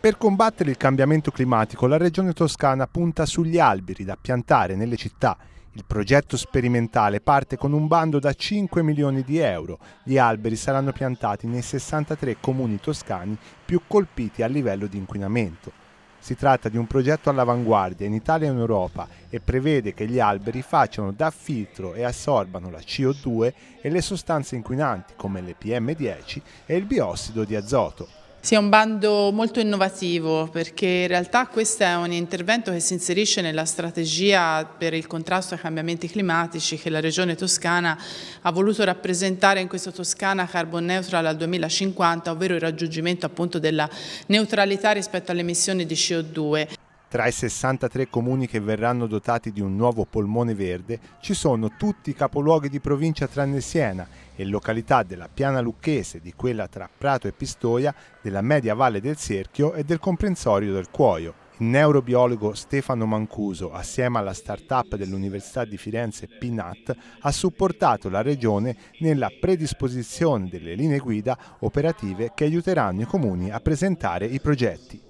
Per combattere il cambiamento climatico la Regione Toscana punta sugli alberi da piantare nelle città. Il progetto sperimentale parte con un bando da 5 milioni di euro. Gli alberi saranno piantati nei 63 comuni toscani più colpiti a livello di inquinamento. Si tratta di un progetto all'avanguardia in Italia e in Europa e prevede che gli alberi facciano da filtro e assorbano la CO2 e le sostanze inquinanti come le PM10 e il biossido di azoto. Sì, è un bando molto innovativo perché in realtà questo è un intervento che si inserisce nella strategia per il contrasto ai cambiamenti climatici che la Regione Toscana ha voluto rappresentare in questa Toscana carbon neutral al 2050, ovvero il raggiungimento appunto della neutralità rispetto alle emissioni di CO2. Tra i 63 comuni che verranno dotati di un nuovo polmone verde ci sono tutti i capoluoghi di provincia tranne Siena e località della Piana Lucchese, di quella tra Prato e Pistoia, della media valle del Cerchio e del comprensorio del Cuoio. Il neurobiologo Stefano Mancuso, assieme alla start-up dell'Università di Firenze PNAT, ha supportato la Regione nella predisposizione delle linee guida operative che aiuteranno i comuni a presentare i progetti.